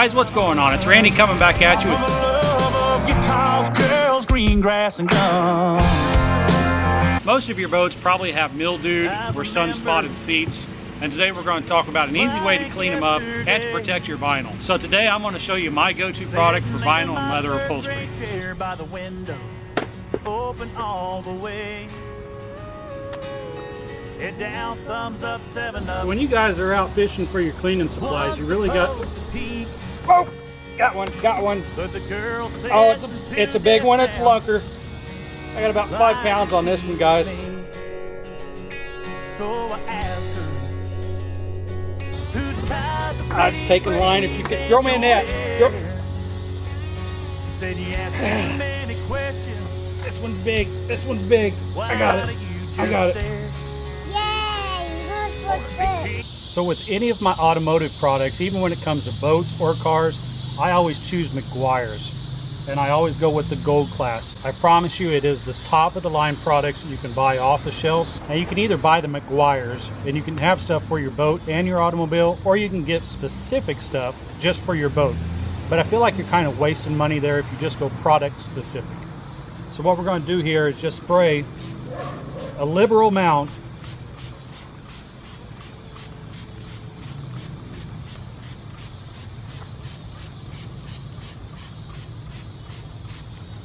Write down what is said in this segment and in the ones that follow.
guys, what's going on? It's Randy coming back at you guitars, girls, green grass, and guns. most of your boats probably have mildewed or sun-spotted seats. And today we're going to talk about an easy way to clean them up and to protect your vinyl. So today I'm going to show you my go-to product for vinyl and leather upholstery. By the window, open all the way. Head down, thumbs up, seven up. When you guys are out fishing for your cleaning supplies, you really got... Oh, got one, got one. but the girl Oh, it's a, it's a big one, it's a lunker. I got about five pounds on this one, guys. So I asked her, who ties the I just taking line if you can. Throw me a net. Throw- said you asked too many questions. This one's big. This one's big. I got it. I got it. So with any of my automotive products, even when it comes to boats or cars, I always choose Meguiar's And I always go with the gold class. I promise you it is the top of the line products you can buy off the shelf. Now you can either buy the Meguiar's and you can have stuff for your boat and your automobile, or you can get specific stuff just for your boat. But I feel like you're kind of wasting money there if you just go product specific. So what we're going to do here is just spray a liberal amount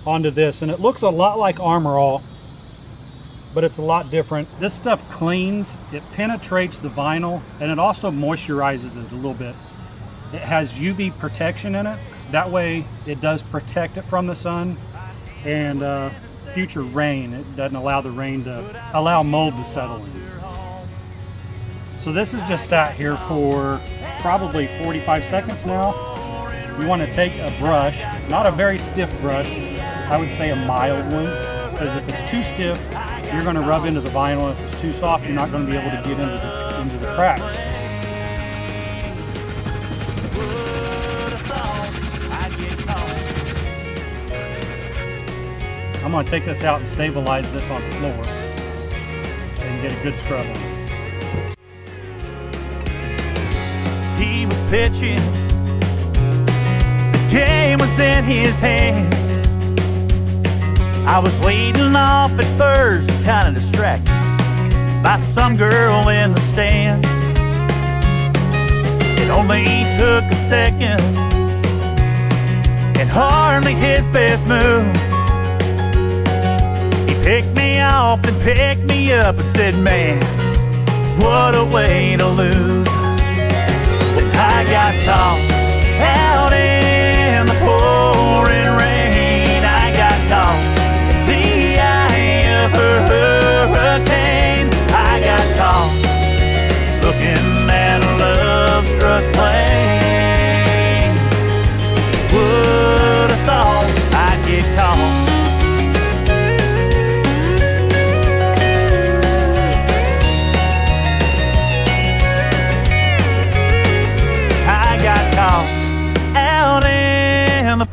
onto this and it looks a lot like Armor All but it's a lot different. This stuff cleans, it penetrates the vinyl and it also moisturizes it a little bit. It has UV protection in it. That way it does protect it from the sun and uh, future rain. It doesn't allow the rain to allow mold to settle in. So this has just sat here for probably 45 seconds now. You want to take a brush, not a very stiff brush, I would say a mild one, because if it's too stiff, you're going to rub into the vinyl. If it's too soft, you're not going to be able to get into the, into the cracks. I'm going to take this out and stabilize this on the floor and get a good scrub on it. He was pitching. The game was in his hands. I was leading off at first, kind of distracted by some girl in the stands. It only took a second, and hardly his best move. He picked me off and picked me up and said, Man, what a way to lose. When I got caught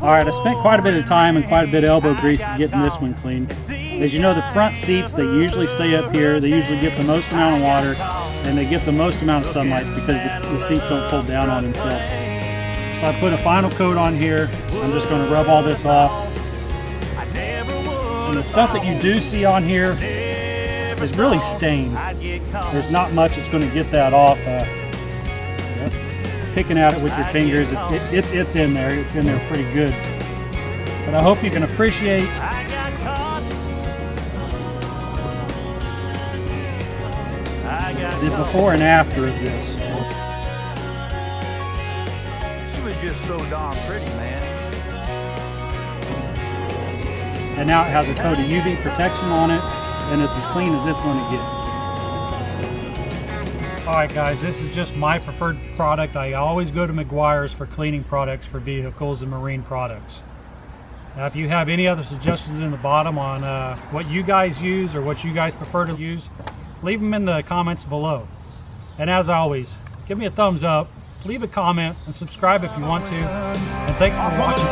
in the All right, I spent quite a bit of time and quite a bit of elbow grease getting this one clean. As you know, the front seats, they usually stay up here. They usually get the most amount of water and they get the most amount of sunlight because the, the seats don't fold down on themselves. So I put a final coat on here. I'm just going to rub all this off. And the stuff that you do see on here is really stained. There's not much that's going to get that off. Uh. Picking at it with your fingers, it's it, it, it's in there. It's in there pretty good. But I hope you can appreciate I got caught. I got the before and after of this. She was just so darn pretty, man. And now it has a coat of UV protection on it, and it's as clean as it's going to get. All right, guys, this is just my preferred product. I always go to Meguiar's for cleaning products for vehicles and marine products. Now, if you have any other suggestions in the bottom on uh, what you guys use or what you guys prefer to use, leave them in the comments below. And as always, give me a thumbs up, leave a comment, and subscribe if you want to. And thanks for watching.